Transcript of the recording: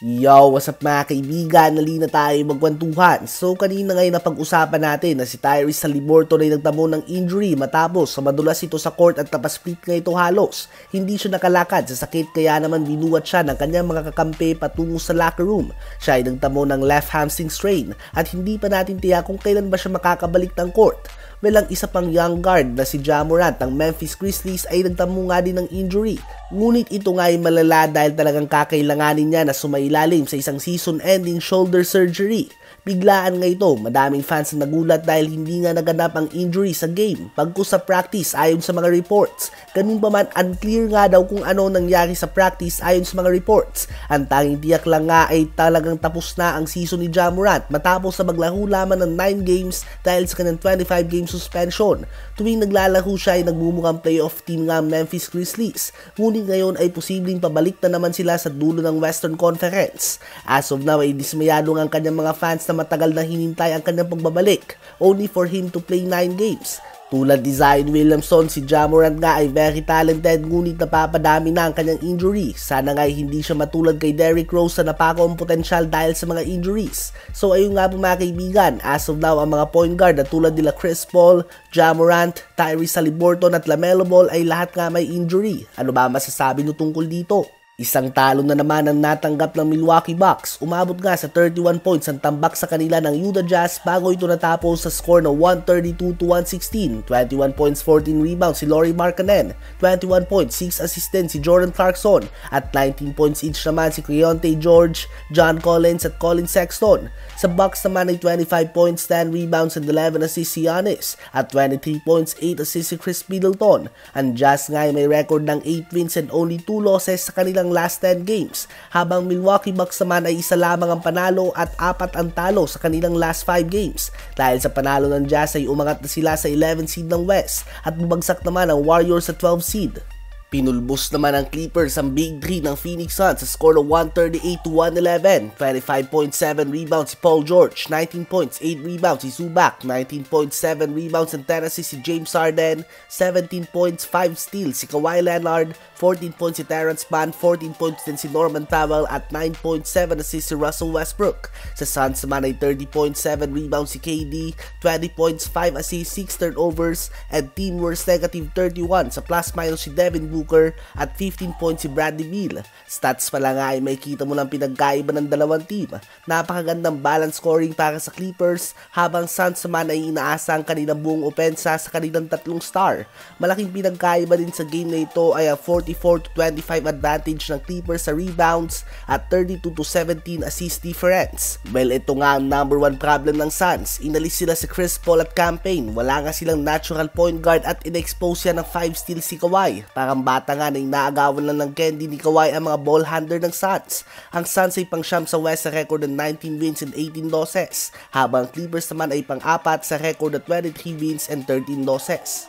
Yo, what's up mga kaibigan? Nali na tayo magkwentuhan. So kanina ngayon na pag-usapan natin na si Tyrese Haliburton ay nagtamo ng injury matapos sa madulas ito sa court at napasplit nga ito halos. Hindi siya nakalakad sa sakit kaya naman binuwat siya ng kanyang mga kakampi patungo sa locker room. Siya ay nagtamo ng left hamstring strain at hindi pa natin tiyak kung kailan ba siya makakabalik ng court. Well, ang isa pang young guard na si Jamorant ng Memphis Grizzlies ay nagtamo nga din ng injury. Ngunit ito nga ay malala dahil talagang kakailanganin niya na sumailalim sa isang season-ending shoulder surgery. Biglaan nga ito, madaming fans na nagulat dahil hindi nga naganap ang injury sa game pagkus sa practice ayon sa mga reports. Ganun pa man unclear nga daw kung ano nangyari sa practice ayon sa mga reports. Ang tanging tiyak lang nga ay talagang tapos na ang season ni Jamorant matapos sa maglaro lamang ng 9 games dahil sa kanyang 25 game suspension. Tuwing naglalaro siya ay nagmumukhang playoff team nga Memphis Grizzlies. Ngunit ngayon ay posibleng pabalik na naman sila sa dulo ng Western Conference. As of now ay dismayado ang kanyang mga fans na matagal na hinintay ang kanyang pagbabalik only for him to play 9 games. Tulad ni Zion Williamson, si Jamorant nga ay very talented ngunit napapadami na ang kanyang injury. Sana nga ay hindi siya matulad kay Derrick Rose na napako ang potensyal dahil sa mga injuries. So ayun nga po mga kaibigan, as of now ang mga point guard na tulad nila Chris Paul, Jamorant, Tyrese Haliburton at LaMelo Ball ay lahat nga may injury. Ano ba masasabi nyo tungkol dito? Isang talo na naman ang natanggap ng Milwaukee Bucks. Umabot nga sa 31 points ang tambak sa kanila ng Utah Jazz bago ito natapos sa score na 132 to 116. 21 points, 14 rebounds si Laurie Markkanen, 21 points, 6 assists si Jordan Clarkson at 19 points each naman si Creonte George, John Collins at Colin Sexton. Sa Bucks naman ay 25 points, 10 rebounds and 11 assists si Giannis at 23 points, 8 assists si Chris Middleton. Ang Jazz nga ay may record ng 8 wins and only 2 losses sa kanilang last 10 games, habang Milwaukee Bucks naman ay isa lamang ang panalo at apat ang talo sa kanilang last 5 games. Dahil sa panalo ng Jazz ay umangat na sila sa 11 seed ng West at bumagsak naman ang Warriors sa 12 seed. Pinulbos naman ng Clippers ang Big 3 ng Phoenix Suns sa score ng 138 to 111. 25.7 rebounds si Paul George, 19 points, 8 rebounds si Zubac, 19.7 rebounds and 10 assists si James Harden, 17 points, 5 steals si Kawhi Leonard, 14 points si Terrence Mann, 14 points din si Norman Powell at 9.7 assists si Russell Westbrook. Sa Suns naman ay 30.7 rebounds si KD, 20 points, 5 assists, 6 turnovers, and team worst negative 31 sa plus minus si Devin Booker Booker at 15 points si Bradley Beal. Stats pa lang ay may kita mo lang pinagkaiba ng dalawang team. Napakagandang balance scoring para sa Clippers habang Suns naman ay inaasa ang kanilang buong opensa sa kanilang tatlong star. Malaking pinagkaiba din sa game na ito ay ang 44 to 25 advantage ng Clippers sa rebounds at 32 to 17 assist difference. Well, ito nga ang number one problem ng Suns. Inalis sila si Chris Paul at campaign. Wala nga silang natural point guard at in-expose yan ng 5 steals si Kawhi. Parang bata nga na inaagawan lang ng candy ni Kawhi ang mga ball handler ng Suns. Ang Suns ay pang sa West sa record ng 19 wins and 18 losses, habang Clippers naman ay pang-apat sa record ng 23 wins and 13 losses.